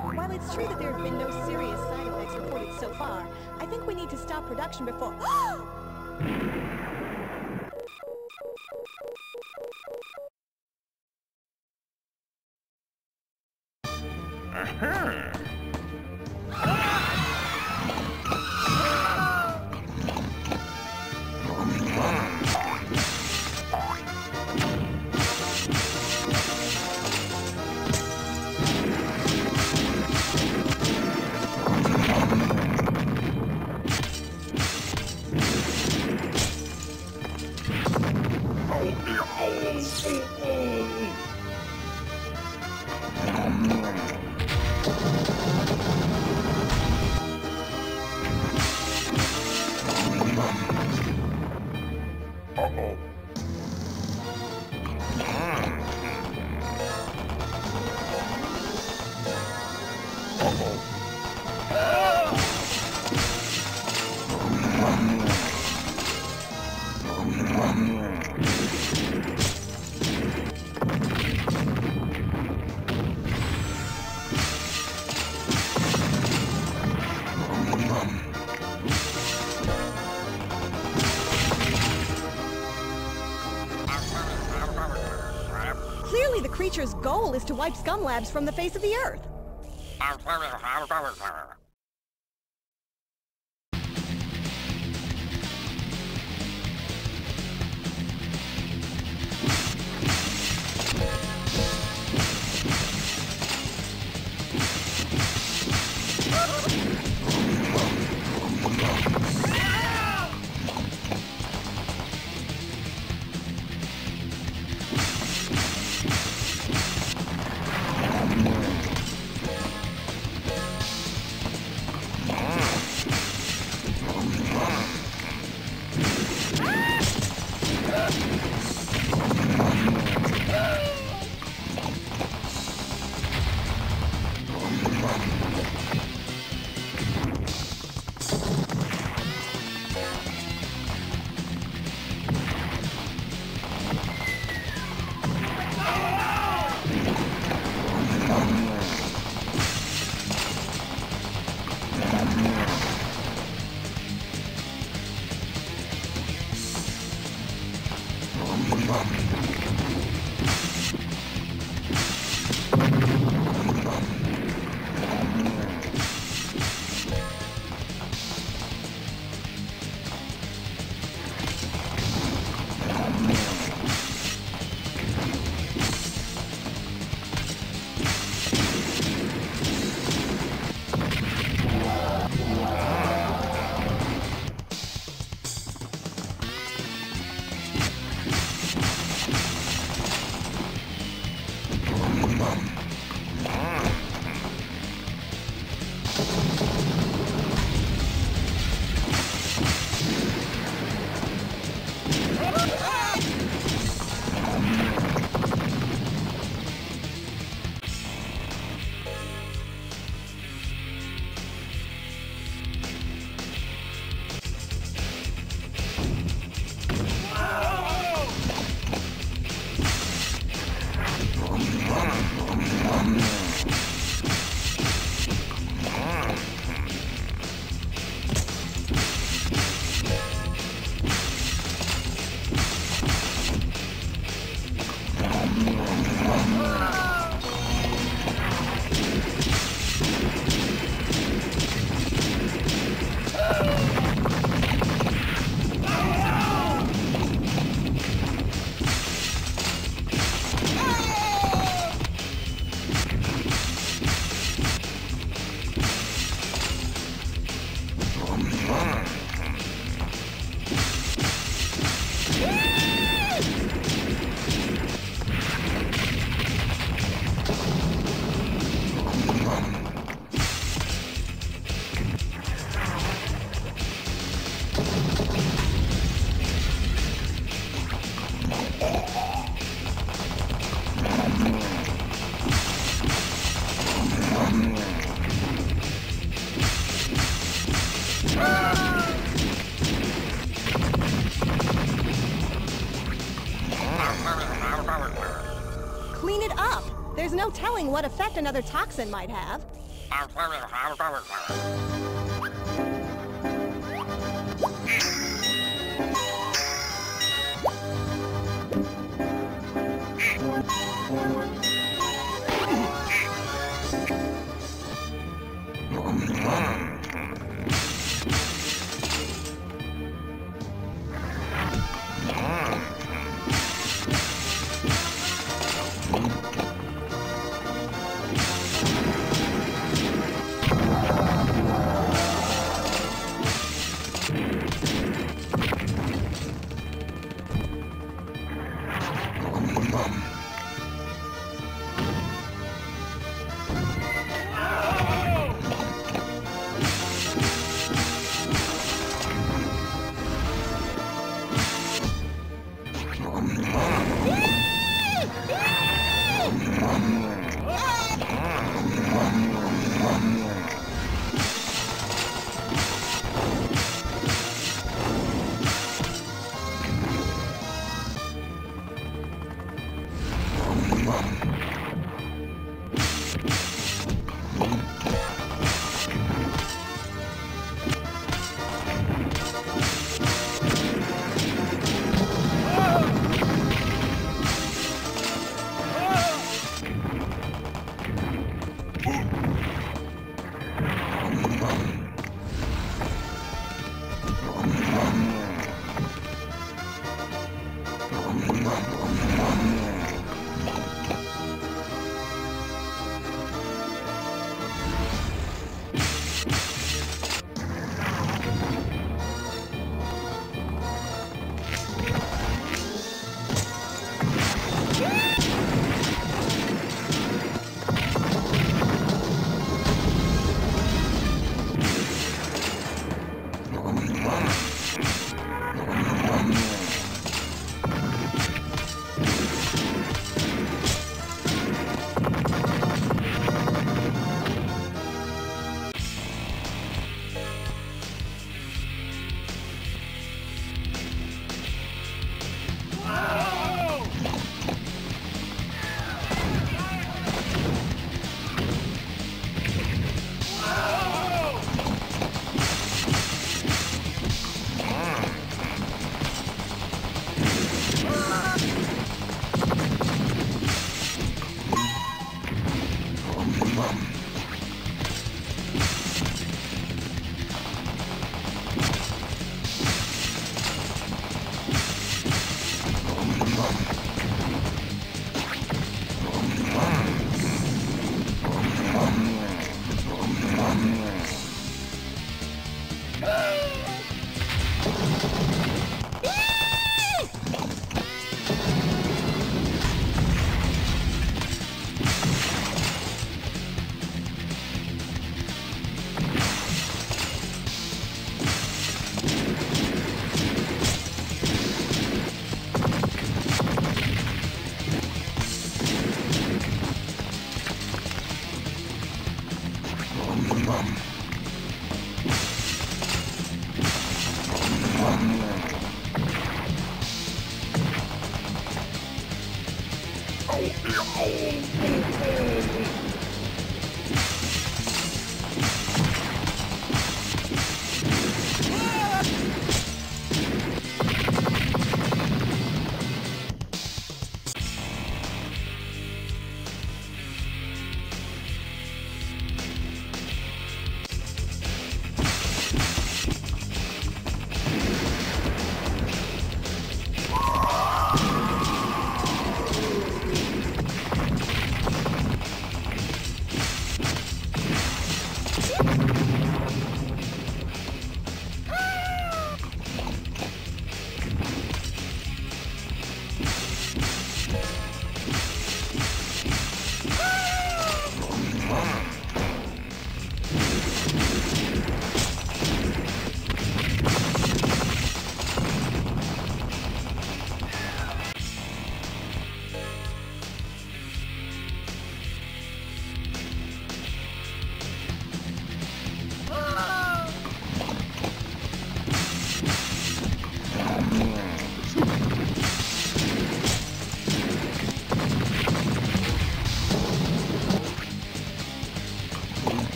While it's true that there have been no serious side effects reported so far, I think we need to stop production before... Clearly the creature's goal is to wipe ScumLabs from the face of the Earth. Effect another toxin might have.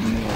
Mm-hmm.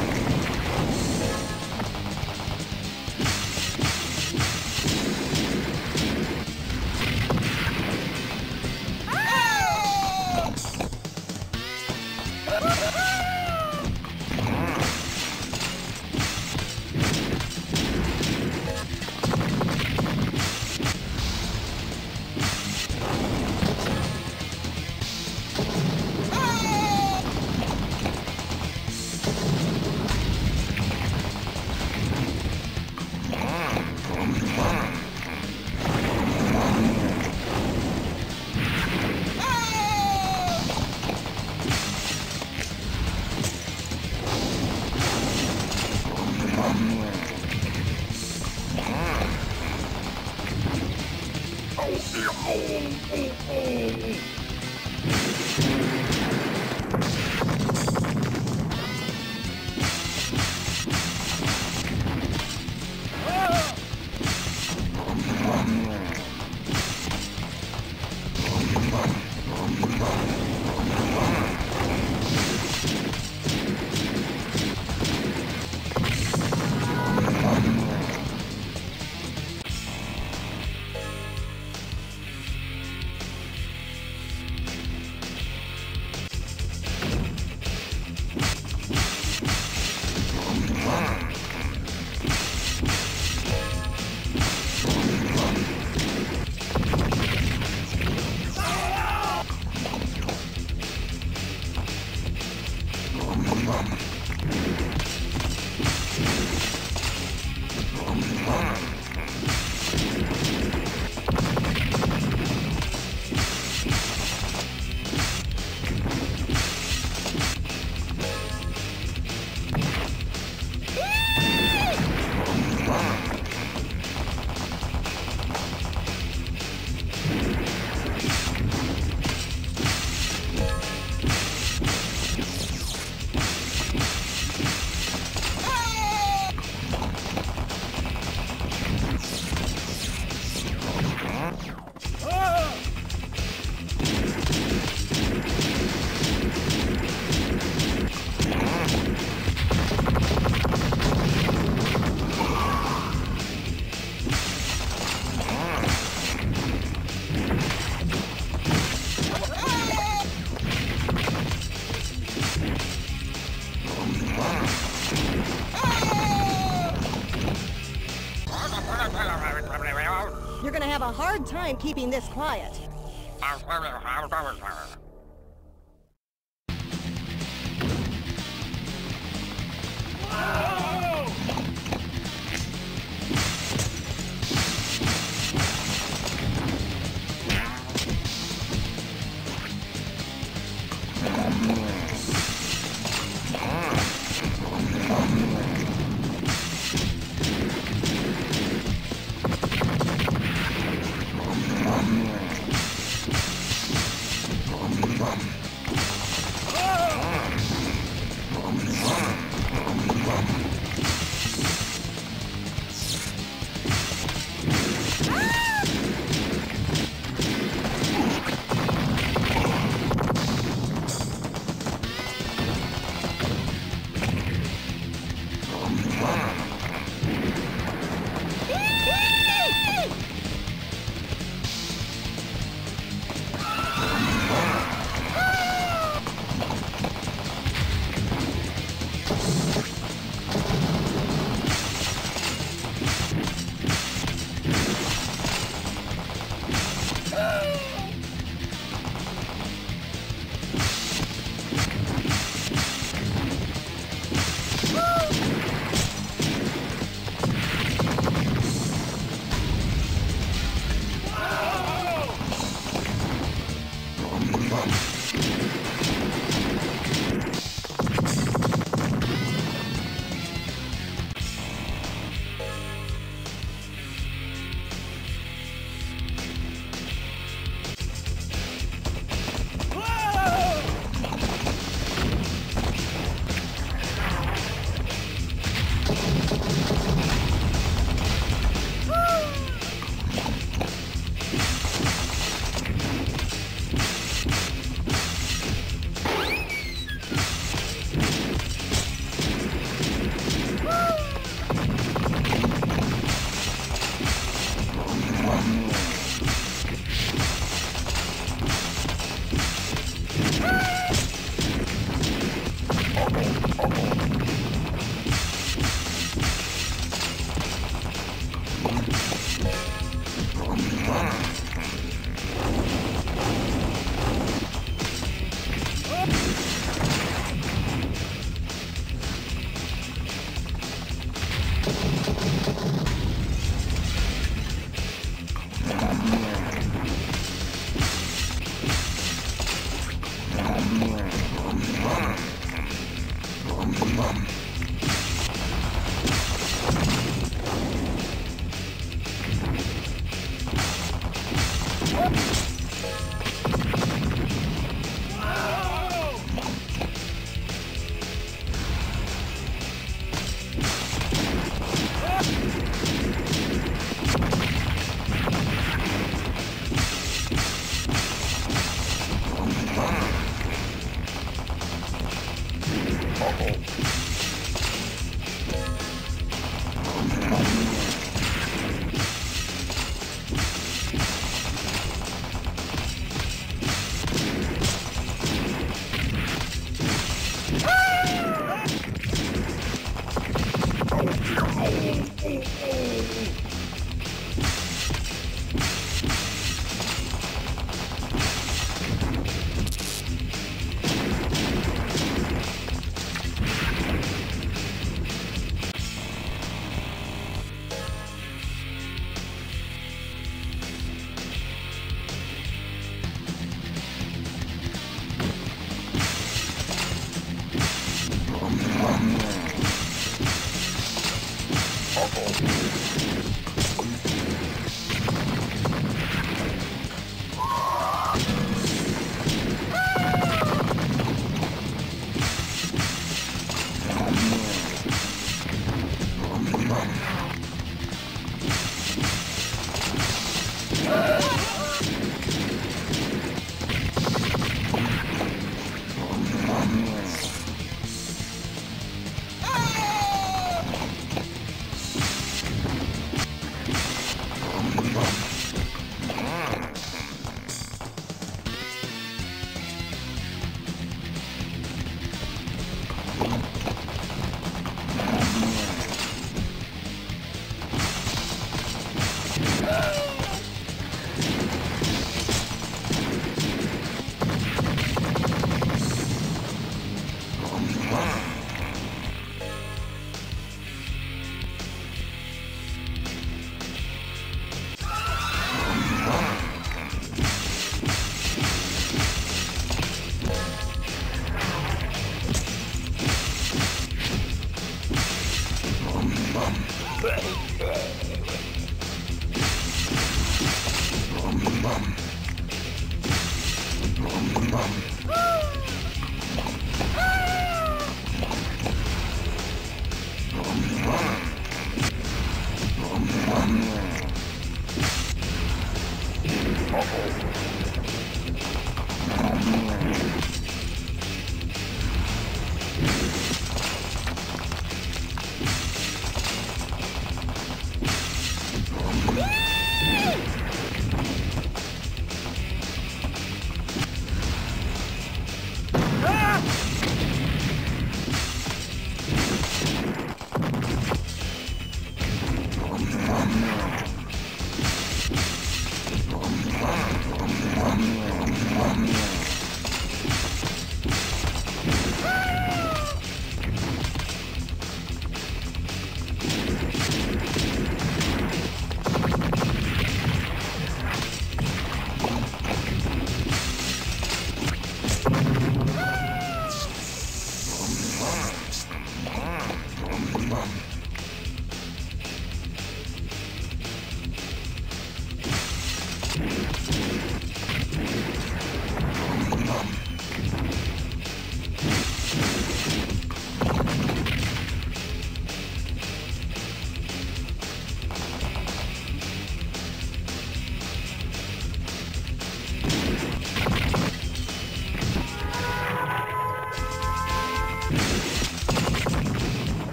Time keeping this quiet.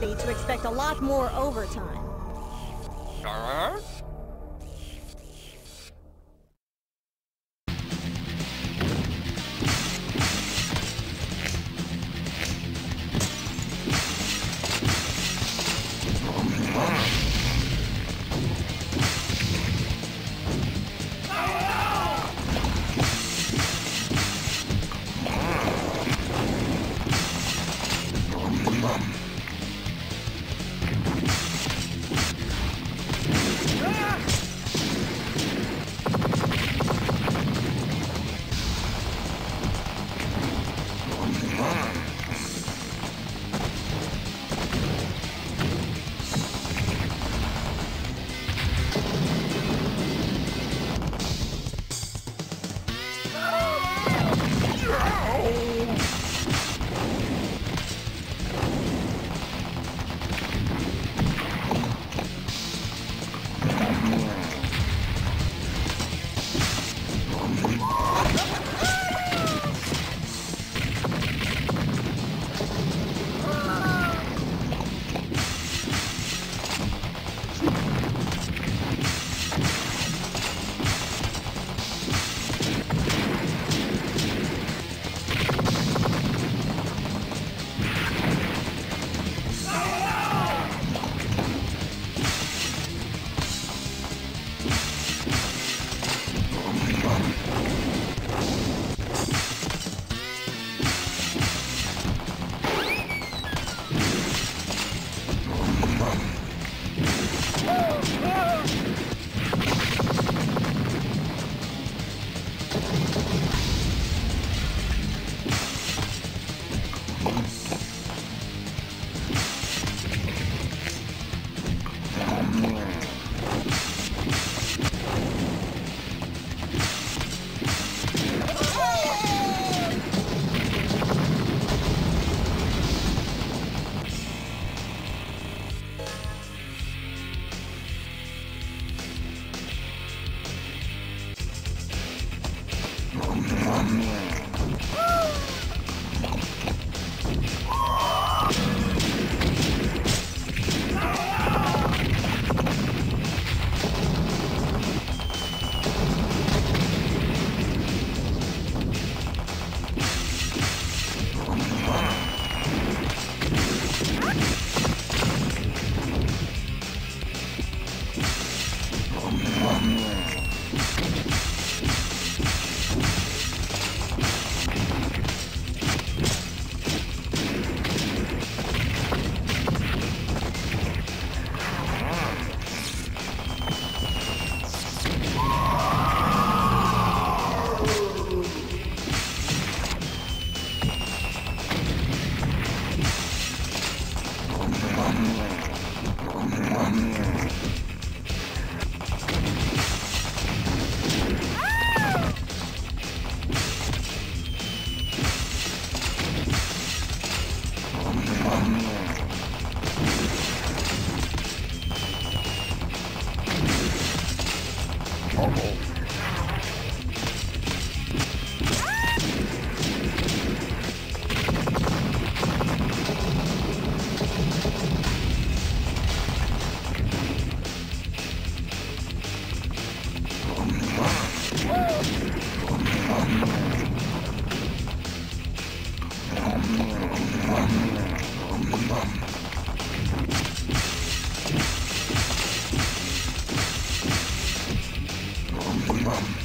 To expect a lot more overtime. from.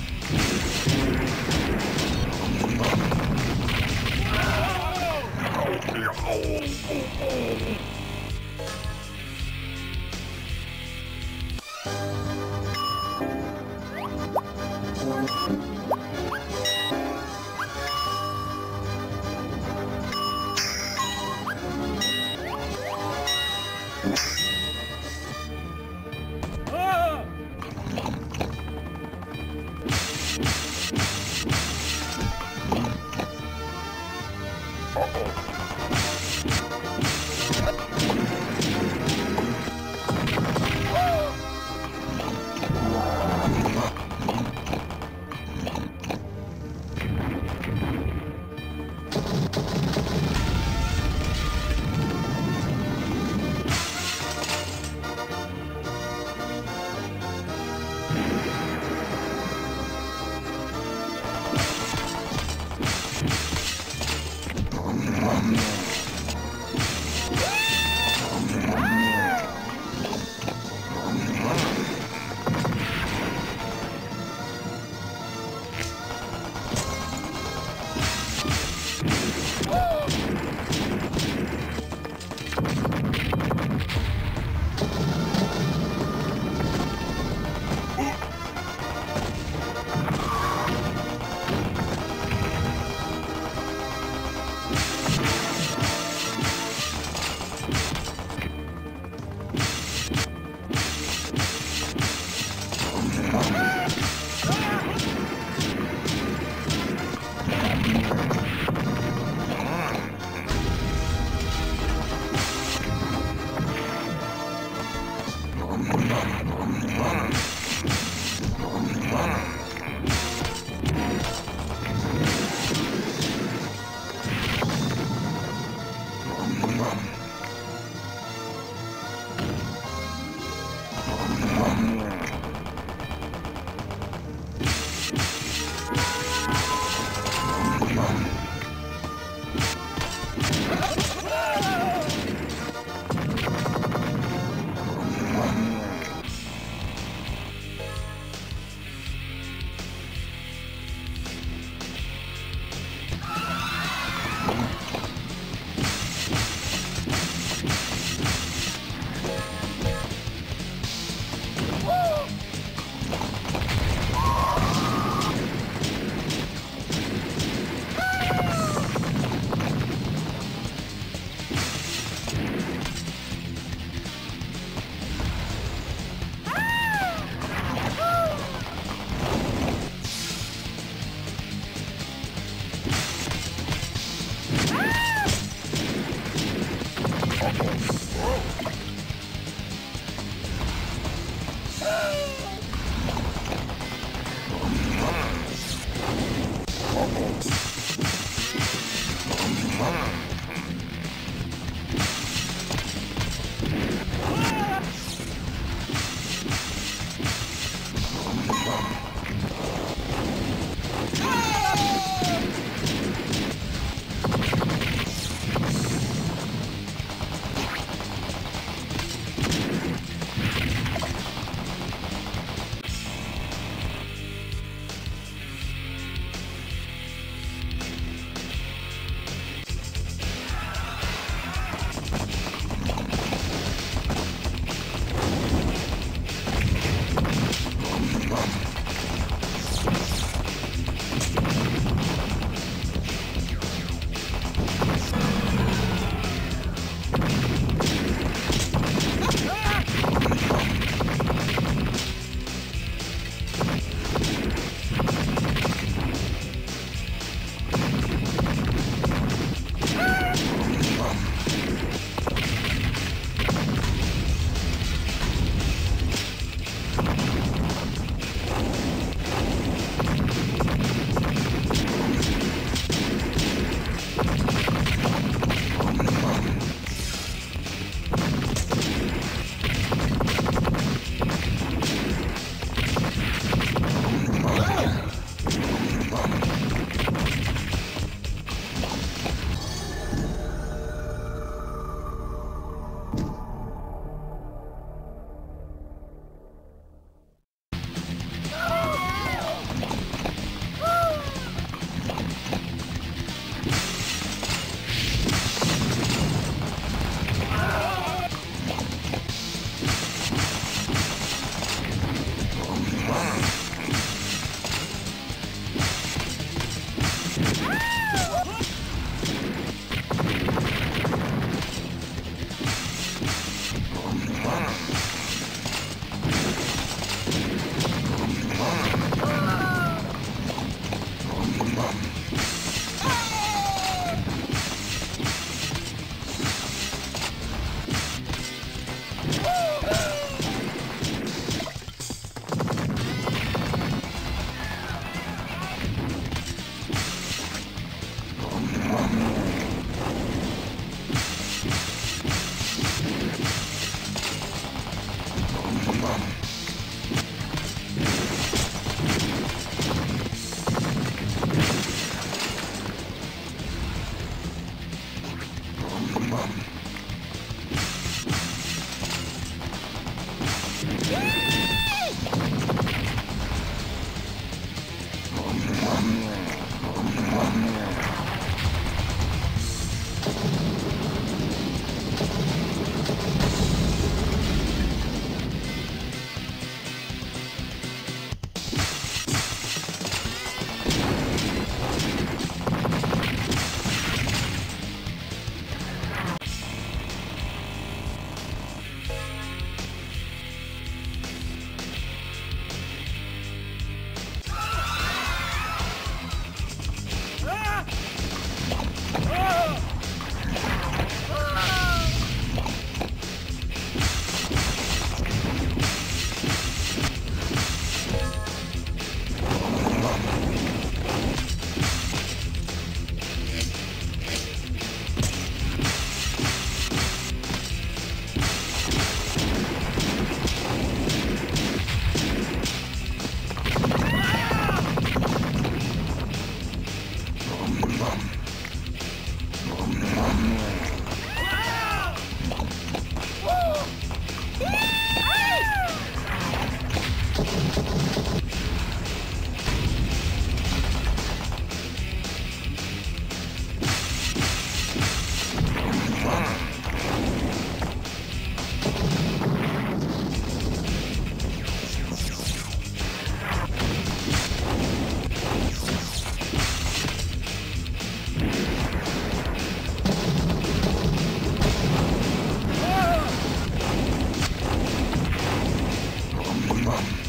maximum.